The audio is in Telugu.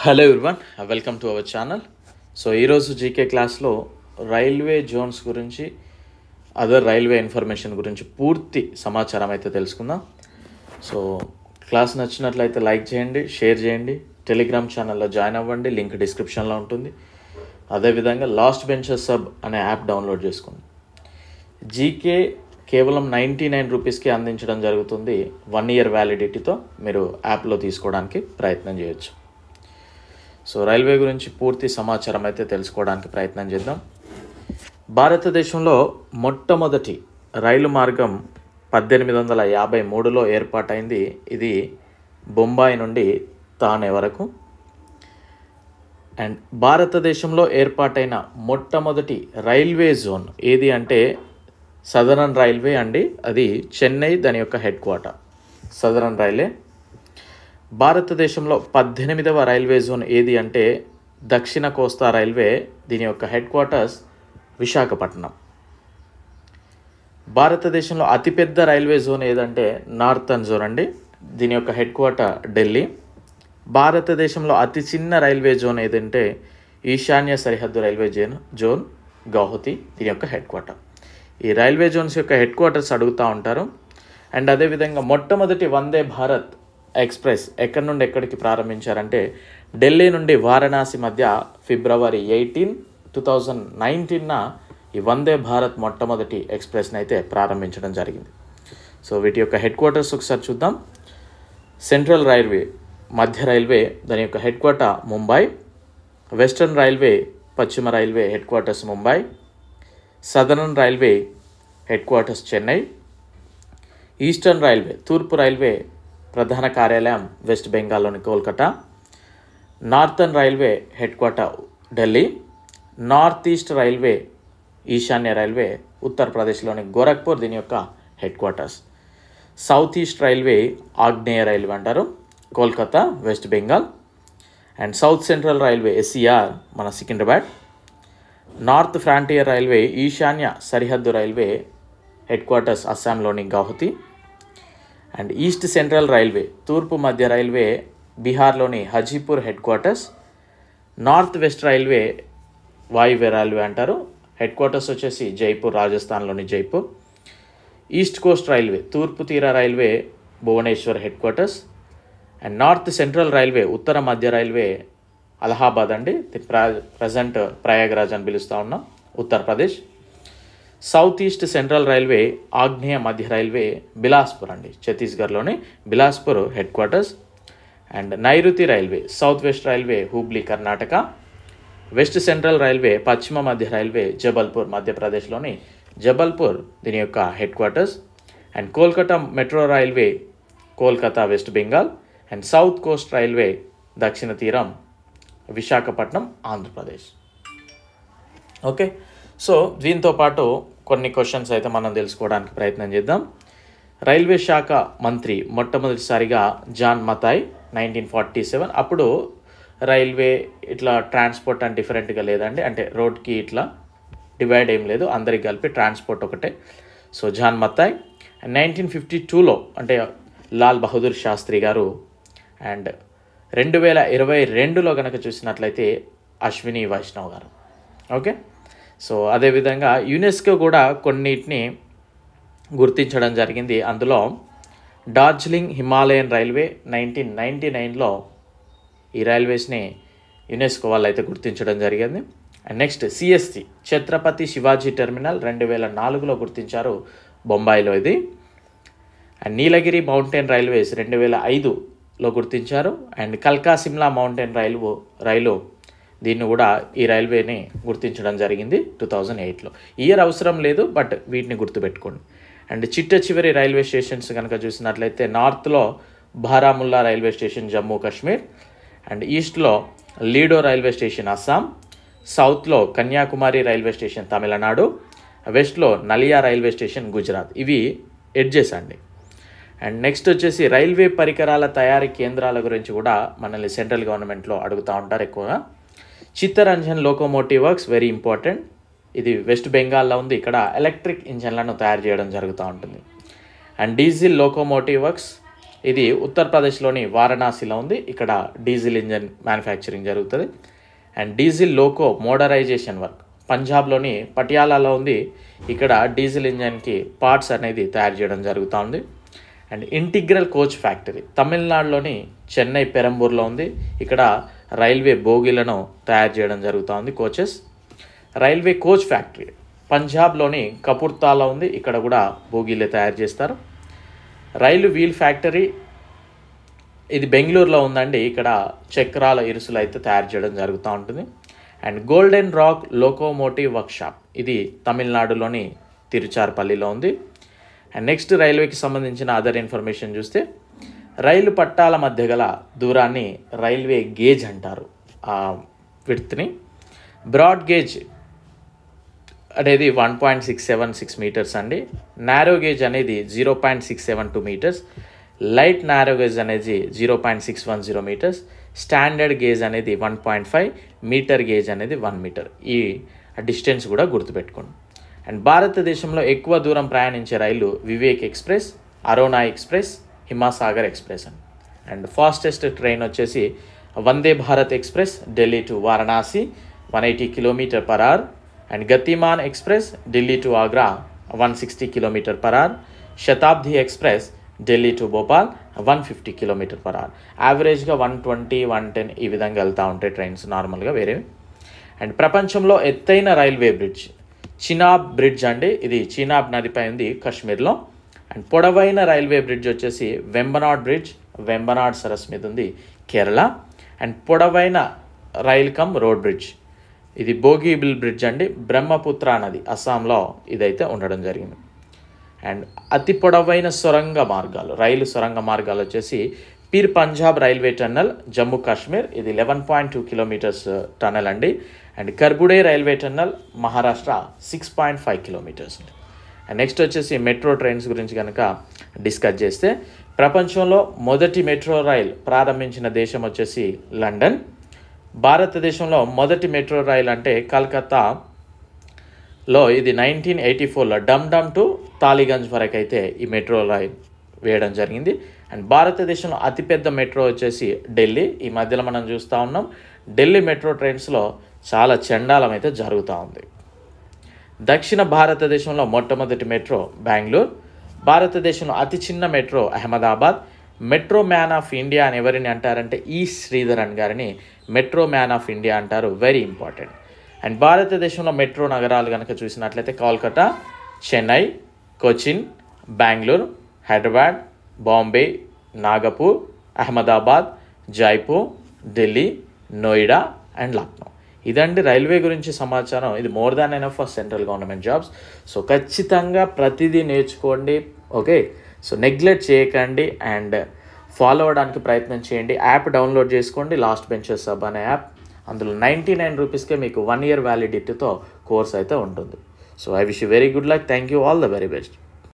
Hello everyone welcome to our channel so ఈరోజు జీకే క్లాస్లో రైల్వే జోన్స్ గురించి అదర్ రైల్వే ఇన్ఫర్మేషన్ గురించి పూర్తి సమాచారం అయితే తెలుసుకుందాం. సో క్లాస్ నచ్చినట్లయితే లైక్ చేయండి షేర్ చేయండి. టెలిగ్రామ్ ఛానల్లో జాయిన్ అవ్వండి. లింక్ డిస్క్రిప్షన్లో ఉంటుంది. అదేవిధంగా లాస్ట్ బెంచర్ సబ్ అనే యాప్ డౌన్లోడ్ చేసుకోండి జీకే కేవలం నైంటీ నైన్ రూపీస్కి అందించడం జరుగుతుంది. వన్ ఇయర్ వ్యాలిడిటీతో మీరు యాప్లో తీసుకోవడానికి ప్రయత్నం చేయొచ్చు. సో రైల్వే గురించి పూర్తి సమాచారం అయితే తెలుసుకోవడానికి ప్రయత్నం చేద్దాం. భారతదేశంలో మొట్టమొదటి రైలు మార్గం పద్దెనిమిది వందల యాభై మూడులో ఏర్పాటైంది. ఇది బొంబాయి నుండి తానే వరకు. అండ్ భారతదేశంలో ఏర్పాటైన మొట్టమొదటి రైల్వే జోన్ ఏది అంటే సదరన్ రైల్వే అండి. అది చెన్నై దాని యొక్క హెడ్ క్వార్టర్. సదరన్ రైల్వే భారతదేశంలో పద్దెనిమిదవ రైల్వే జోన్ ఏది అంటే దక్షిణ కోస్తా రైల్వే దీని యొక్క హెడ్ క్వార్టర్స్ విశాఖపట్నం. భారతదేశంలో అతిపెద్ద రైల్వే జోన్ ఏదంటే నార్థన్ జోన్ అండి. దీని యొక్క హెడ్ క్వార్టర్ ఢిల్లీ. భారతదేశంలో అతి చిన్న రైల్వే జోన్ ఏదంటే ఈశాన్య సరిహద్దు రైల్వే జోన్ జోన్ గౌహతి దీని యొక్క హెడ్ క్వార్టర్. ఈ రైల్వే జోన్స్ యొక్క హెడ్ క్వార్టర్స్ అడుగుతూ ఉంటారు. అండ్ అదేవిధంగా మొట్టమొదటి వందే భారత్ ఎక్స్ప్రెస్ ఎక్కడి నుండి ఎక్కడికి ప్రారంభించారంటే ఢిల్లీ నుండి వారణాసి మధ్య ఫిబ్రవరి ఎయిటీన్ టూ థౌజండ్ నైన్టీన్న ఈ వందే భారత్ మొట్టమొదటి ఎక్స్ప్రెస్ని అయితే ప్రారంభించడం జరిగింది. సో వీటి యొక్క హెడ్ క్వార్టర్స్ ఒకసారి చూద్దాం. సెంట్రల్ రైల్వే మధ్య రైల్వే దాని యొక్క head quarter Mumbai western railway పశ్చిమ railway head quarters Mumbai southern railway head quarters Chennai eastern railway తూర్పు రైల్వే ప్రధాన కార్యాలయం వెస్ట్ బెంగాల్లోని Kolkata northern railway head quarter Delhi north east railway ఈశాన్య రైల్వే ఉత్తరప్రదేశ్లోని గోరఖ్పూర్ దీని యొక్క head quarters. South east railway ఆగ్నేయ రైల్వే అంటారు Kolkata west Bengal and south central railway SER మన సికింద్రాబాద్ నార్త్ ఫ్రాంటియర్ రైల్వే ఈశాన్య సరిహద్దు రైల్వే హెడ్ క్వార్టర్స్ అస్సాంలోని Guwahati and east central railway తూర్పు మధ్య రైల్వే బీహార్లోని Hajipur head quarters north west railway వాయువ్య రైల్వే అంటారు. హెడ్ క్వార్టర్స్ వచ్చేసి జైపూర్ రాజస్థాన్లోని జైపూర్. ఈస్ట్ కోస్ట్ రైల్వే తూర్పు తీర railway Bhubaneswar head quarters. And north central railway ఉత్తర మధ్య రైల్వే అలహాబాద్ అండి. ప్ర ప్రజెంట్ ప్రయాగరాజ్ అని పిలుస్తూ ఉన్నాం. Uttar Pradesh. South east central railway ఆగ్నేయ మధ్య రైల్వే బిలాస్పూర్ అండి. ఛత్తీస్గఢ్లోని బిలాస్పూర్ హెడ్ క్వార్టర్స్. అండ్ నైరుతి railway south west railway Hubli Karnataka. West central railway పశ్చిమ మధ్య రైల్వే జబల్పూర్ మధ్యప్రదేశ్లోని జబల్పూర్ దీని యొక్క head quarters. And Kolkata metro railway Kolkata west Bengal. And south coast railway దక్షిణ తీరం విశాఖపట్నం ఆంధ్రప్రదేశ్. ఓకే? సో దీంతో పాటు కొన్ని క్వశ్చన్స్ అయితే మనం తెలుసుకోవడానికి ప్రయత్నం చేద్దాం. రైల్వే శాఖ మంత్రి మొట్టమొదటిసారిగా John Mathai nineteen forty seven. అప్పుడు రైల్వే ఇట్లా ట్రాన్స్పోర్ట్ అని డిఫరెంట్గా లేదండి. అంటే రోడ్కి ఇట్లా డివైడ్ ఏం లేదు. అందరికి కలిపి ట్రాన్స్పోర్ట్ ఒకటే. So John Mathai nineteen fifty టూలో అంటే లాల్ బహదూర్ శాస్త్రి గారు అండ్ రెండు వేల ఇరవై రెండులో కనుక చూసినట్లయితే అశ్విని వైష్ణవ్ గారు. ఓకే? సో అదేవిధంగా యునెస్కో కూడా కొన్నిటిని గుర్తించడం జరిగింది. అందులో Darjeeling Himalayan railway nineteen ninety నైన్లో ఈ రైల్వేస్ని యునెస్కో వాళ్ళు అయితే గుర్తించడం జరిగింది. And next CSC Chhatrapati Shivaji terminal రెండు వేల నాలుగులో గుర్తించారు బొంబాయిలో ఇది. అండ్ నీలగిరి మౌంటైన్ రైల్వేస్ రెండు వేల ఐదులో గుర్తించారు. అండ్ కల్కా సిమ్లా మౌంటైన్ రైలు రైలు దీన్ని కూడా ఈ రైల్వేని గుర్తించడం జరిగింది టూ థౌజండ్ ఎయిట్లో. ఇయర్ అవసరం లేదు బట్ వీటిని గుర్తుపెట్టుకోండి. అండ్ చిట్ట చివరి రైల్వే స్టేషన్స్ కనుక చూసినట్లయితే నార్త్లో Baramulla railway station Jammu Kashmir and ఈస్ట్లో లీడో రైల్వే స్టేషన్ అస్సాం సౌత్లో కన్యాకుమారి రైల్వే స్టేషన్ తమిళనాడు వెస్ట్లో నలియా రైల్వే స్టేషన్ గుజరాత్. ఇవి ఎడ్జెస్ అండి అండ్ నెక్స్ట్ వచ్చేసి రైల్వే పరికరాల తయారీ కేంద్రాల గురించి కూడా మనల్ని సెంట్రల్ గవర్నమెంట్లో అడుగుతూ ఉంటారు ఎక్కువగా. Chittaranjan locomotive works very important ఇది వెస్ట్ బెంగాల్లో ఉంది. ఇక్కడ ఎలక్ట్రిక్ ఇంజన్లను తయారు చేయడం జరుగుతూ ఉంటుంది. అండ్ డీజిల్ లోకోమోటివ్ వర్క్స్ ఇది ఉత్తరప్రదేశ్లోని వారణాసిలో ఉంది. ఇక్కడ డీజిల్ ఇంజన్ మ్యానుఫ్యాక్చరింగ్ జరుగుతుంది. And diesel loco modernisation work పంజాబ్లోని పటియాలాలో ఉంది. ఇక్కడ డీజిల్ ఇంజన్కి పార్ట్స్ అనేది తయారు చేయడం జరుగుతూ ఉంది. And integral coach factory. తమిళనాడులోని చెన్నై పెరంబూర్లో ఉంది. ఇక్కడ రైల్వే బోగీలను తయారు చేయడం జరుగుతూ ఉంది కోచెస్. Railway coach factory. పంజాబ్లోని కపూర్తాలో ఉంది. ఇక్కడ కూడా బోగీలే తయారు చేస్తారు. Rail wheel factory. ఇది బెంగళూరులో ఉందండి. ఇక్కడ చక్రాల ఇరుసులు అయితే తయారు చేయడం జరుగుతూ ఉంటుంది. And golden rock locomotive workshop. ఇది తమిళనాడులోని తిరుచార్పల్లిలో ఉంది. అండ్ నెక్స్ట్ రైల్వేకి సంబంధించిన అదర్ ఇన్ఫర్మేషన్ చూస్తే రైలు పట్టాల మధ్య గల దూరాన్ని రైల్వే గేజ్ అంటారు ఆ విడ్త్ని. బ్రాడ్ గేజ్ అనేది one point six seven six metres అండి. నారో గేజ్ అనేది zero point six seven two metres. Light narrow gauge అనేది zero point six one zero metres. Standard gauge అనేది one point five metre gauge అనేది వన్ మీటర్. ఈ డిస్టెన్స్ కూడా గుర్తుపెట్టుకోండి. అండ్ భారతదేశంలో ఎక్కువ దూరం ప్రయాణించే rail Vivek express Arona express Himasagar express and. Fastest train వచ్చేసి Vande Bharat express Delhi to Varanasi one eighty kilometre per hour. And Gatiman express Delhi to Agra one sixty kilometre per hour. Shatabdi express Delhi to Bhopal one fifty kilometre per hour. యావరేజ్గా వన్ ట్వంటీ వన్ టెన్ ఈ విధంగా వెళ్తూ ఉంటాయి ట్రైన్స్ నార్మల్గా వేరేవి. అండ్ ప్రపంచంలో ఎత్తైన రైల్వే బ్రిడ్జ్ చినాబ్ బ్రిడ్జ్ అండి. ఇది చినాబ్ నదిపై ఉంది కాశ్మీర్లో. అండ్ పొడవైన రైల్వే బ్రిడ్జ్ వచ్చేసి వెంబనాడ్ బ్రిడ్జ్ వెంబనాడ్ సరస్సు మీద ఉంది కేరళ. అండ్ పొడవైన రైల్ కమ్ రోడ్ బ్రిడ్జ్. ఇది బోగీబిల్ బ్రిడ్జ్ అండి. బ్రహ్మపుత్ర నది అస్సాంలో ఇదైతే ఉండడం జరిగింది. అండ్ అతి పొడవైన సొరంగ మార్గాలు రైలు సొరంగ మార్గాలు వచ్చేసి పీర్ పంజాబ్ రైల్వే టన్నల్ జమ్మూ కాశ్మీర్. ఇది eleven point two kilometres tunnel అండి. And Karbude railway tunnel Maharashtra six point five kilometres and next వచ్చేసి మెట్రో ట్రైన్స్ గురించి కనుక డిస్కస్ చేస్తే ప్రపంచంలో మొదటి మెట్రో రైల్ ప్రారంభించిన దేశం వచ్చేసి లండన్. భారతదేశంలో మొదటి మెట్రో రైల్ అంటే కలకత్తా. లో ఇది నైన్టీన్ ఎయిటీ ఫోర్లో డమ్ డమ్ టు తాలిగంజ్ వరకు అయితే ఈ మెట్రో రైల్ వేయడం జరిగింది. అండ్ భారతదేశంలో అతిపెద్ద మెట్రో వచ్చేసి ఢిల్లీ. ఈ మధ్యలో మనం చూస్తూ ఉన్నాం. ఢిల్లీ మెట్రో ట్రైన్స్లో చాలా చండాలం అయితే జరుగుతూ ఉంది. దక్షిణ భారతదేశంలో మొట్టమొదటి మెట్రో బెంగళూరు భారతదేశంలో అతి చిన్న metro Ahmedabad metro man of India అని ఎవరిని అంటారంటే ఈ శ్రీధరన్ గారిని. మెట్రో మ్యాన్ ఆఫ్ ఇండియా అంటారు వెరీ ఇంపార్టెంట్. అండ్ భారతదేశంలో మెట్రో నగరాలు కనుక చూసినట్లయితే కోల్కతా చెన్నై కొచ్చిన్ బెంగళూరు హైదరాబాద్ బాంబే నాగపూర్ అహ్మదాబాద్ జైపూర్ ఢిల్లీ నోయిడా అండ్ లక్నో. ఇదండి రైల్వే గురించి సమాచారం. ఇది more than enough for central government jobs. So ఖచ్చితంగా ప్రతిదీ నేర్చుకోండి. ఓకే? సో నెగ్లెక్ట్ చేయకండి అండ్ ఫాలో అవ్వడానికి ప్రయత్నం చేయండి. యాప్ డౌన్లోడ్ చేసుకోండి. లాస్ట్ బెంచెస్ సబ్ అనే యాప్. అందులో నైంటీ నైన్ రూపీస్కే మీకు వన్ ఇయర్ వ్యాలిడిటీతో కోర్స్ అయితే ఉంటుంది. So I wish you very good luck. Thank you all the very best.